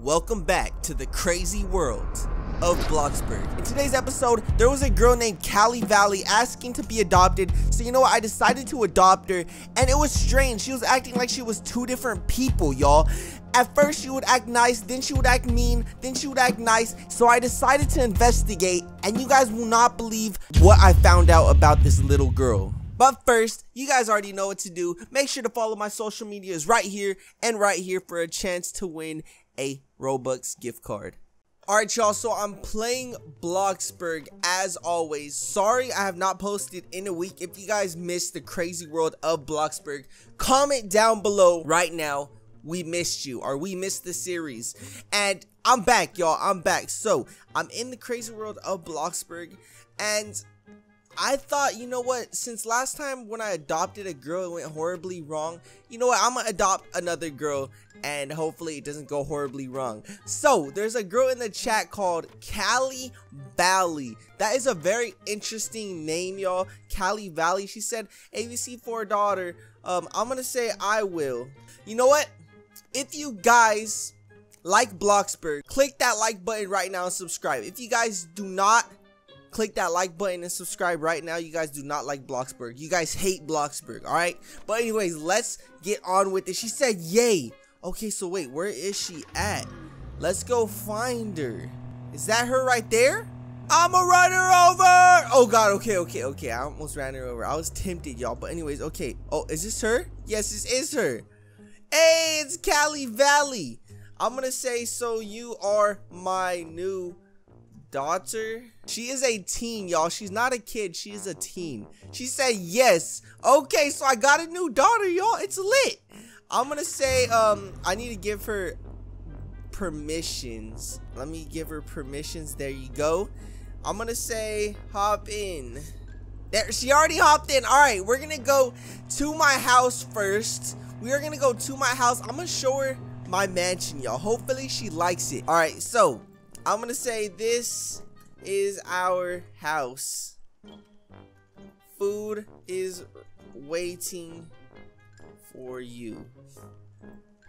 Welcome back to the crazy world of Bloxburg. In today's episode, there was a girl named CallyValley asking to be adopted. So you know what? I decided to adopt her and it was strange. She was acting like she was two different people, y'all. At first she would act nice, then she would act mean, then she would act nice. So I decided to investigate and you guys will not believe what I found out about this little girl. But first, you guys already know what to do. Make sure to follow my social medias right here and right here for a chance to win a Robux gift card. Alright y'all, so I'm playing Bloxburg as always. Sorry I have not posted in a week. If you guys missed the crazy world of Bloxburg, comment down below right now. We missed you or we missed the series. And I'm back y'all, I'm back. So I'm in the crazy world of Bloxburg and I thought, you know what, since last time when I adopted a girl, it went horribly wrong. You know what, I'm gonna adopt another girl and hopefully it doesn't go horribly wrong. So, there's a girl in the chat called Callie Valley. That is a very interesting name, y'all. CallyValley. She said, ABC for a daughter. Um, I'm gonna say I will. You know what? If you guys like Bloxburg, click that like button right now and subscribe. If you guys do not click that like button and subscribe right now. You guys do not like Bloxburg. You guys hate Bloxburg, alright? But anyways, let's get on with it. She said, yay. Okay, so wait, where is she at? Let's go find her. Is that her right there? I'ma run her over! Oh god, okay, okay, okay. I almost ran her over. I was tempted, y'all. But anyways, okay. Oh, is this her? Yes, this is her. Hey, it's CallyValley. I'm gonna say, so you are my new daughter. She is a teen, y'all. She's not a kid. She is a teen. She said yes. Okay, so I got a new daughter, y'all. It's lit. I'm gonna say, um, I need to give her permissions. Let me give her permissions. There you go. I'm gonna say hop in. There, she already hopped in. All right, we're gonna go to my house first. We are gonna go to my house. I'm gonna show her my mansion, y'all. Hopefully she likes it. All right, so I'm gonna say this is our house. Food is waiting for you.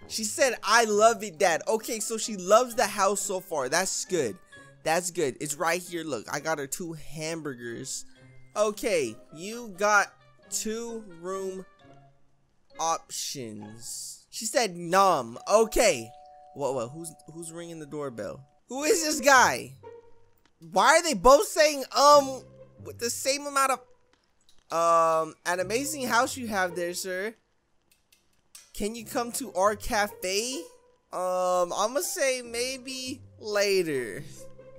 She said, I love it, Dad. Okay, so she loves the house so far. That's good. That's good. It's right here. Look, I got her two hamburgers. Okay, you got two room options. She said numb. Okay. What, what? Who's, who's ringing the doorbell? Who is this guy? Why are they both saying um with the same amount of um an amazing house you have there, sir? Can you come to our cafe? Um, I'm gonna say maybe later.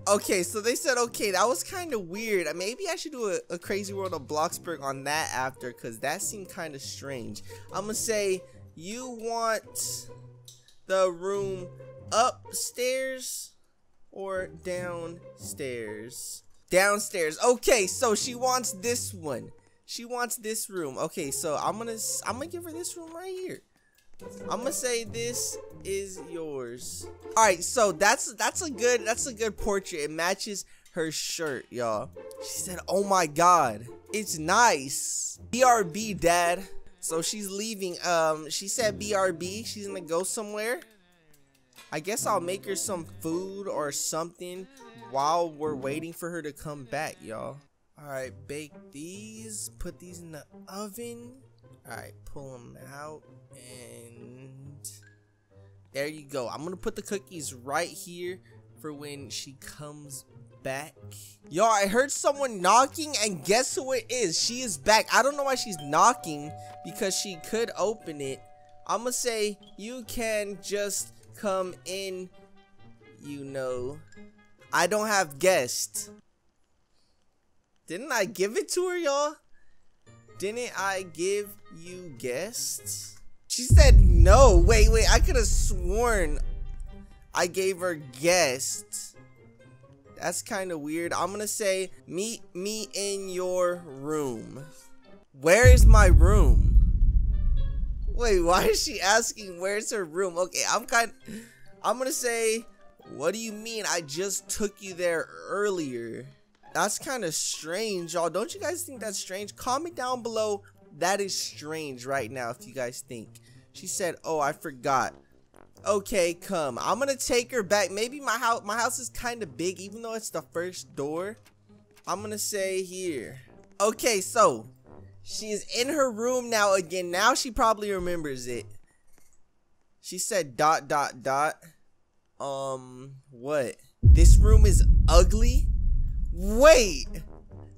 Okay, so they said, okay, that was kind of weird. Maybe I should do a, a, Crazy World of Bloxburg on that after, because that seemed kind of strange. I'm gonna say, you want the room upstairs? Or downstairs? Downstairs. Okay, so she wants this one. She wants this room. Okay, so I'm gonna I'm gonna give her this room right here. I'm gonna say this is yours. All right, so that's that's a good that's a good portrait. It matches her shirt, y'all. She said, "Oh my God, it's nice." BRB, Dad. So she's leaving. Um, she said BRB. She's gonna go somewhere. I guess I'll make her some food or something while we're waiting for her to come back, y'all. Alright, bake these. Put these in the oven. Alright, pull them out. And there you go. I'm to put the cookies right here for when she comes back. Y'all, I heard someone knocking and guess who it is? She is back. I don't know why she's knocking because she could open it. I'm to say you can just come in, you know. I don't have guests. Didn't I give it to her, y'all? Didn't I give you guests? She said no. Wait, wait. I could have sworn I gave her guests. That's kind of weird. I'm going to say meet me in your room. Where is my room? Wait, why is she asking where's her room? Okay, I'm kind I'm gonna say, what do you mean I just took you there earlier? That's kind of strange, y'all. Don't you guys think that's strange? Comment down below. That is strange right now if you guys think. She said, oh, I forgot. Okay, come. I'm gonna take her back. Maybe my house my house is kind of big, even though it's the first door. I'm gonna say here. Okay, so she's in her room now again. Now she probably remembers it. She said dot dot dot. Um, what? This room is ugly? Wait,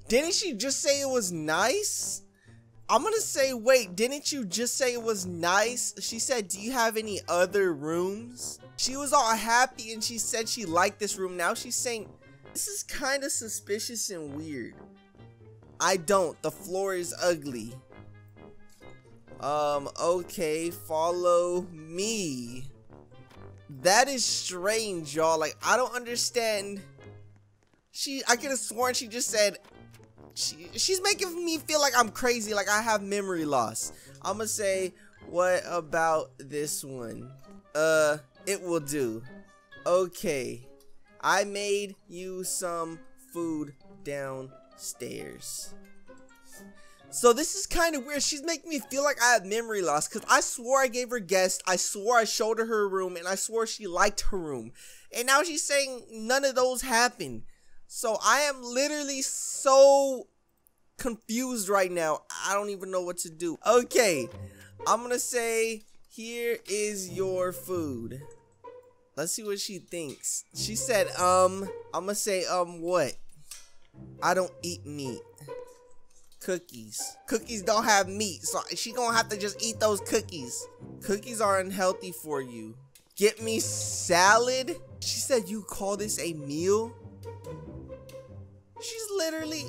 didn't she just say it was nice? I'm gonna say, wait, didn't you just say it was nice? She said, do you have any other rooms? She was all happy and she said she liked this room. Now she's saying, this is kind of suspicious and weird. I don't, the floor is ugly. Um, okay, follow me. That is strange, y'all. Like, I don't understand. She, I could have sworn she just said, she, she's making me feel like I'm crazy, like I have memory loss. I'm gonna say, what about this one? Uh, it will do. Okay, I made you some food downstairs. So this is kind of weird. She's making me feel like I have memory loss because I swore I gave her guests. I swore I showed her her room and I swore she liked her room. And now she's saying none of those happened. So I am literally so confused right now. I don't even know what to do. Okay, I'm gonna say here is your food. Let's see what she thinks. She said, um, I'm gonna say, um, what? I don't eat meat. Cookies. Cookies don't have meat, so she gonna have to just eat those cookies. Cookies are unhealthy for you. Get me salad? She said you call this a meal? She's literally...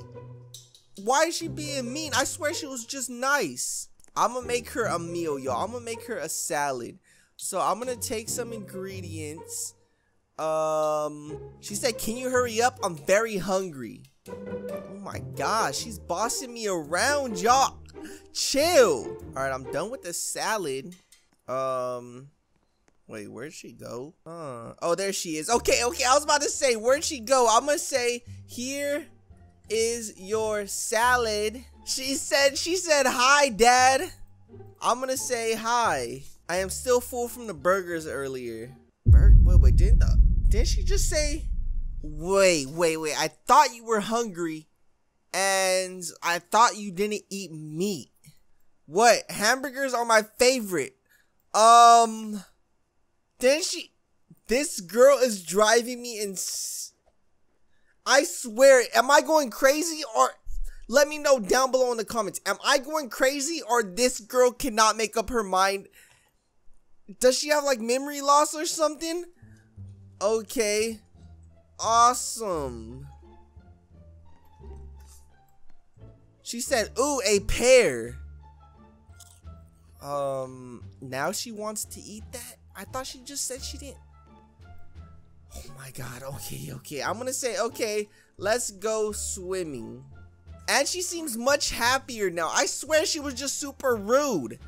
Why is she being mean? I swear she was just nice. I'm gonna make her a meal, y'all. I'm gonna make her a salad. So I'm gonna take some ingredients. Um, she said, can you hurry up? I'm very hungry. Oh my gosh, she's bossing me around, y'all. Chill. All right, I'm done with the salad. Um, wait, where'd she go? Uh, oh, there she is. Okay, okay, I was about to say, where'd she go? I'm gonna say, here is your salad. She said, she said, hi, dad. I'm gonna say hi. I am still full from the burgers earlier. Bur wait, wait, didn't the, didn't she just say Wait, wait, wait. I thought you were hungry and I thought you didn't eat meat. What? Hamburgers are my favorite. Um, then she, this girl is driving me in. I swear, am I going crazy or let me know down below in the comments. Am I going crazy or this girl cannot make up her mind? Does she have like memory loss or something? Okay awesome. She said, ooh, a pear. Um, now she wants to eat that? I thought she just said she didn't. Oh my god, okay, okay. I'm gonna say, okay, let's go swimming. And she seems much happier now. I swear she was just super rude.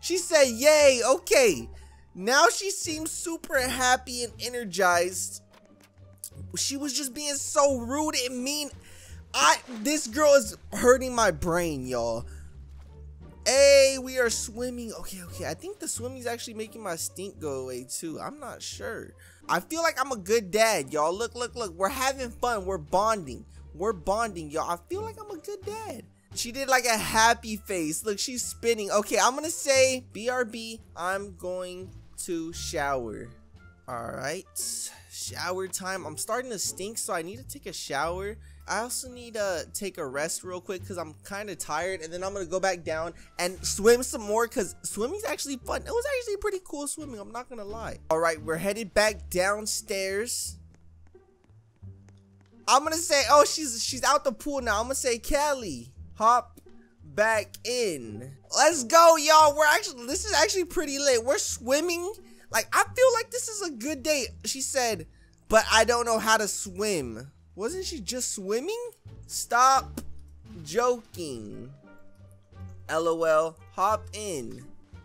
She said, yay, okay. Now she seems super happy and energized she was just being so rude and mean. I this girl is hurting my brain, y'all. Hey, we are swimming. Okay, okay. I think the swimming is actually making my stink go away too. I'm not sure. I feel like I'm a good dad, y'all. Look, look, look. We're having fun. We're bonding. We're bonding, y'all. I feel like I'm a good dad. She did like a happy face. Look, she's spinning. Okay, I'm gonna say BRB. I'm going to shower. All right shower time. I'm starting to stink, so I need to take a shower. I also need to take a rest real quick because I'm kind of tired. And then I'm going to go back down and swim some more because swimming's actually fun. It was actually pretty cool swimming. I'm not going to lie. All right, we're headed back downstairs. I'm going to say, oh, she's she's out the pool now. I'm going to say, Kelly, hop back in. Let's go, y'all. We're actually, this is actually pretty late. We're swimming like, I feel like this is a good day. She said, but I don't know how to swim. Wasn't she just swimming? Stop joking. LOL, hop in.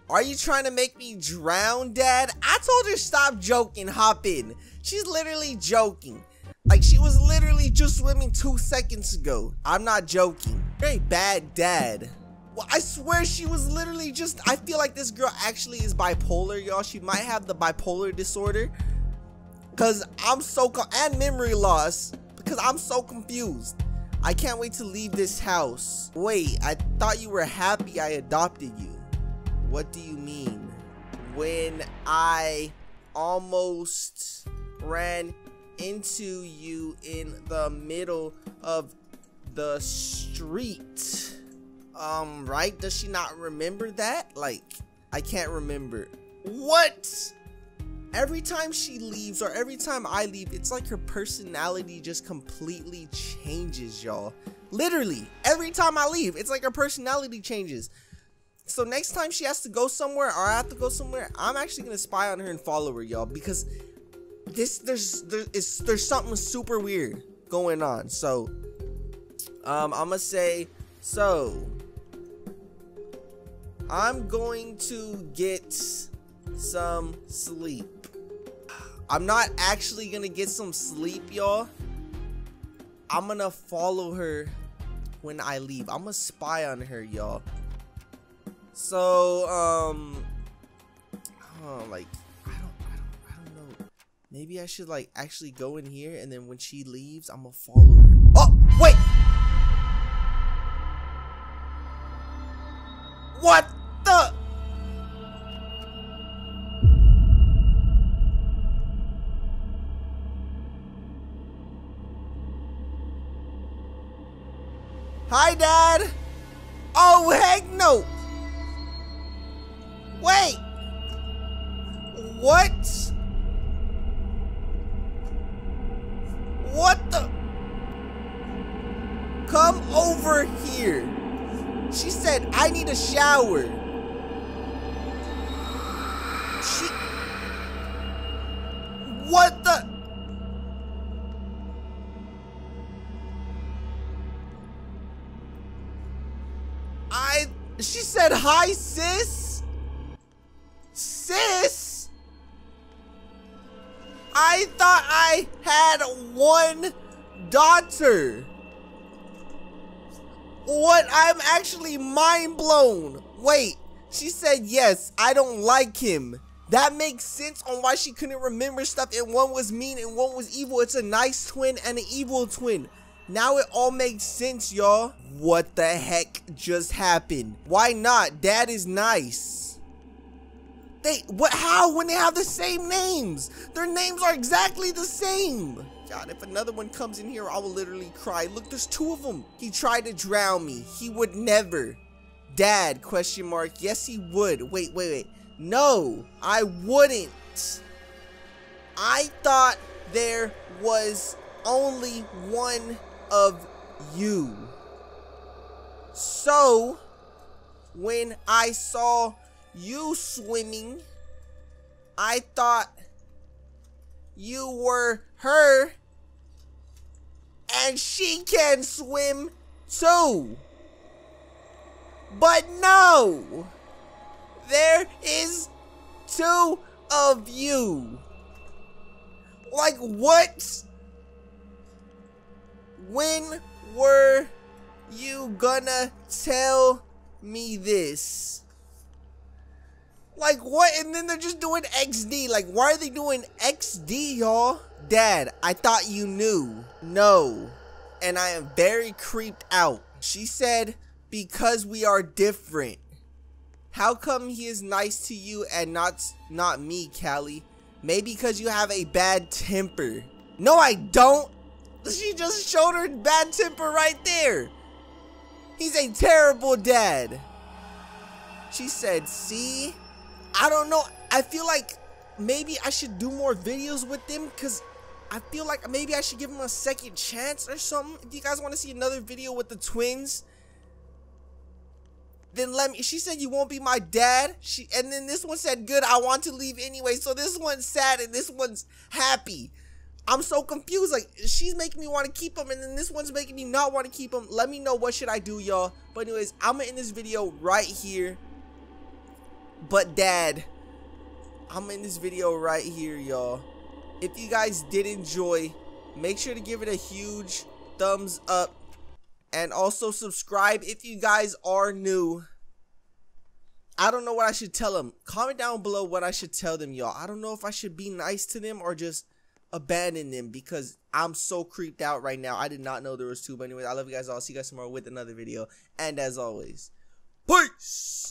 Are you trying to make me drown, Dad? I told her stop joking, hop in. She's literally joking. Like, she was literally just swimming two seconds ago. I'm not joking. Very bad dad. Well, I swear she was literally just. I feel like this girl actually is bipolar, y'all. She might have the bipolar disorder. Cause I'm so and memory loss. Because I'm so confused. I can't wait to leave this house. Wait, I thought you were happy I adopted you. What do you mean? When I almost ran into you in the middle of the street. Um, right? Does she not remember that? Like, I can't remember. What? Every time she leaves or every time I leave, it's like her personality just completely changes, y'all. Literally, every time I leave, it's like her personality changes. So next time she has to go somewhere or I have to go somewhere, I'm actually gonna spy on her and follow her, y'all, because this there's there's there's something super weird going on. So um I'm gonna say so I'm going to get some sleep. I'm not actually gonna get some sleep, y'all. I'm gonna follow her when I leave. I'm gonna spy on her, y'all. So, um, oh, like, I don't, I don't, I don't know. Maybe I should like actually go in here, and then when she leaves, I'm gonna follow her. Oh, wait. What the? Over here. She said, I need a shower. She... What the? I... She said, hi, sis? Sis! I thought I had one daughter. What? I'm actually mind blown. Wait, she said yes, I don't like him. That makes sense on why she couldn't remember stuff and one was mean and one was evil. It's a nice twin and an evil twin. Now it all makes sense, y'all. What the heck just happened? Why not? Dad is nice. They what how when they have the same names? Their names are exactly the same. God, if another one comes in here, I will literally cry. Look, there's two of them. He tried to drown me. He would never. Dad, question mark. Yes, he would. Wait, wait, wait. No, I wouldn't. I thought there was only one of you. So, when I saw you swimming. I thought you were her and she can swim too. But no, there is two of you. Like what? When were you gonna tell me this? Like what? And then they're just doing XD. Like why are they doing XD, y'all? Dad, I thought you knew. No. And I am very creeped out. She said, because we are different. How come he is nice to you and not not me, Callie? Maybe because you have a bad temper. No, I don't. She just showed her bad temper right there. He's a terrible dad. She said, see? I don't know. I feel like maybe I should do more videos with them because I feel like maybe I should give them a second chance or something. If you guys want to see another video with the twins, then let me. She said you won't be my dad. She and then this one said good. I want to leave anyway. So this one's sad and this one's happy. I'm so confused. Like she's making me want to keep them, and then this one's making me not want to keep them. Let me know what should I do, y'all. But anyways, I'm gonna end this video right here. But dad, I'm in this video right here, y'all. If you guys did enjoy, make sure to give it a huge thumbs up. And also subscribe if you guys are new. I don't know what I should tell them. Comment down below what I should tell them, y'all. I don't know if I should be nice to them or just abandon them because I'm so creeped out right now. I did not know there was two. But anyway, I love you guys all. See you guys tomorrow with another video. And as always, peace.